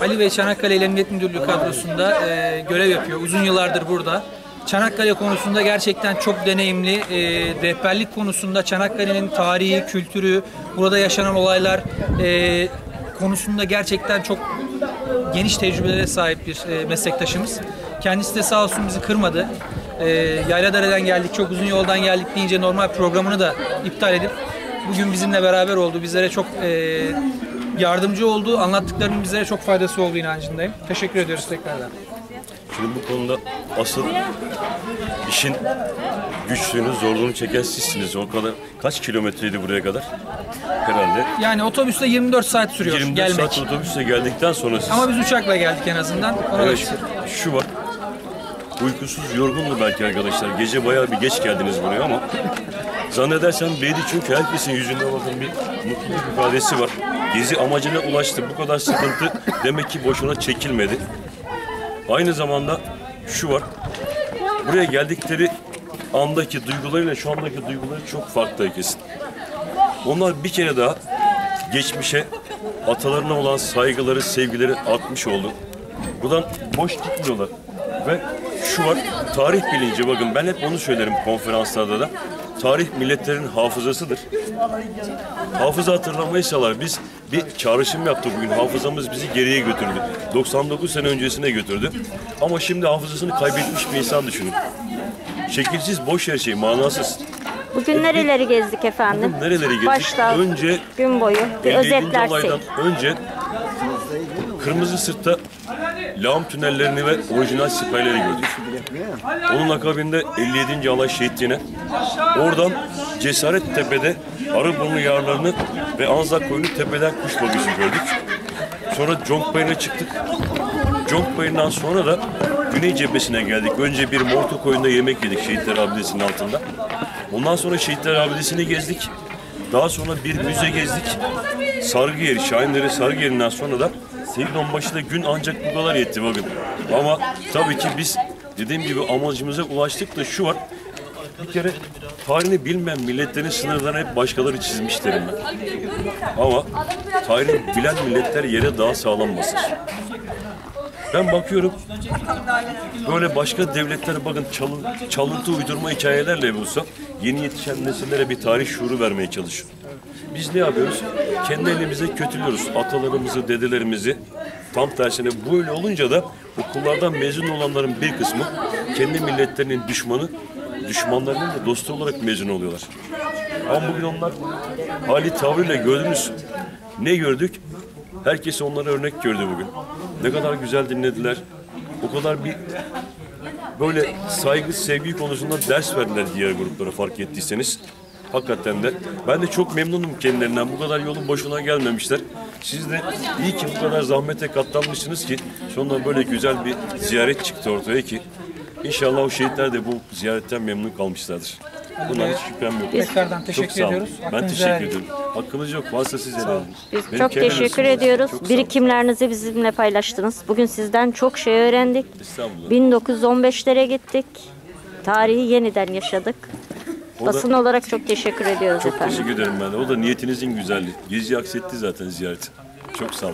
Ali Bey Çanakkale İl Emniyet Müdürlüğü kadrosunda e, görev yapıyor. Uzun yıllardır burada. Çanakkale konusunda gerçekten çok deneyimli. E, rehberlik konusunda Çanakkale'nin tarihi, kültürü, burada yaşanan olaylar e, konusunda gerçekten çok geniş tecrübelere sahip bir e, meslektaşımız. Kendisi de sağ olsun bizi kırmadı. E, Yayladere'den geldik, çok uzun yoldan geldik deyince normal programını da iptal edip bugün bizimle beraber oldu. Bizlere çok e, yardımcı oldu. Anlattıklarının bizlere çok faydası olduğu inancındayım. Teşekkür ediyoruz tekrardan. Şimdi bu konuda asıl işin güçlüğünü, zorluğunu çeken sizsiniz. O kadar kaç kilometreydi buraya kadar? Herhalde. Yani otobüste 24 saat sürüyor 24 gelmek. saat otobüsle geldikten sonra siz... Ama biz uçakla geldik en azından. Ona da Evet, şükür. şu var. Uykusuz, yorgundu belki arkadaşlar. Gece bayağı bir geç geldiniz buraya ama zannedersem değdi çünkü herkesin yüzünde bakın bir mutluluk ifadesi var. Gezi amacına ulaştı. Bu kadar sıkıntı demek ki boşuna çekilmedi. Aynı zamanda şu var. Buraya geldikleri andaki duygularıyla şu andaki duyguları çok farklı herkesin. Onlar bir kere daha geçmişe, atalarına olan saygıları, sevgileri artmış oldu. Buradan boş gitmiyorlar. Ve şu var, tarih bilinci bakın ben hep onu söylerim konferanslarda da. Tarih milletlerin hafızasıdır. Hafıza hatırlamayı sağlar. Biz bir çağrışım yaptık bugün. Hafızamız bizi geriye götürdü. 99 sene öncesine götürdü. Ama şimdi hafızasını kaybetmiş bir insan düşünün. Şekilsiz, boş her şey, manasız. Bugün nereleri gezdik efendim? Bugün nereleri gezdik? Başta Önce gün boyu bir 57. özetlersek. önce Kırmızı Sırt'ta lağım tünellerini ve orijinal siperleri gördük. Onun akabinde 57. alay şehitliğine, oradan Cesaret Tepe'de Arıburnu yarlarını ve Anzak Koyunu tepeden kuş bakışı gördük. Sonra Conkbayır'a çıktık. Conkbayır'dan sonra da Güney cephesine geldik. Önce bir Morto Koyun'da yemek yedik Şehitler Abidesi'nin altında. Ondan sonra Şehitler Abidesi'ni gezdik. Daha sonra bir müze gezdik. Sargıyeri, Şahinleri Sargıyeri'nden sonra da Seyit Onbaşı'da gün ancak bu kadar yetti bakın. Ama tabii ki biz dediğim gibi amacımıza ulaştık da şu var. Bir kere tarihini bilmeyen milletlerin sınırlarını hep başkaları çizmiş derim ben. Ama tarihini bilen milletler yere daha sağlam basar. Ben bakıyorum böyle başka devletler bakın çalın, çalıntı uydurma hikayelerle bulsa yeni yetişen nesillere bir tarih şuuru vermeye çalışıyor. Biz ne yapıyoruz? Kendi elimize kötülüyoruz atalarımızı, dedelerimizi. Tam tersine böyle olunca da okullardan mezun olanların bir kısmı kendi milletlerinin düşmanı, düşmanlarının da dostu olarak mezun oluyorlar. Ama bugün onlar hali tavrıyla gördünüz. Ne gördük? Herkes onlara örnek gördü bugün. Ne kadar güzel dinlediler. O kadar bir böyle saygı, sevgi konusunda ders verdiler diğer gruplara fark ettiyseniz. Hakikaten de. Ben de çok memnunum kendilerinden. Bu kadar yolun boşuna gelmemişler. Siz de iyi ki bu kadar zahmete katlanmışsınız ki sonunda böyle güzel bir ziyaret çıktı ortaya ki İnşallah o şehitler de bu ziyaretten memnun kalmışlardır. Bundan hiç şüphem yok. Tekrardan teşekkür çok sağ olun. ediyoruz. Ben teşekkür ediyorum. Hakkınız yok. Varsa siz helal. Biz Benim çok teşekkür ediyoruz. Çok sağ olun. Birikimlerinizi bizimle paylaştınız. Bugün sizden çok şey öğrendik. Estağfurullah. 1915'lere gittik. Tarihi yeniden yaşadık. O da- Basın olarak çok teşekkür ediyoruz Çok efendim. teşekkür ederim ben de. O da niyetinizin güzelliği. Gezi aksetti zaten ziyareti. Çok sağ olun.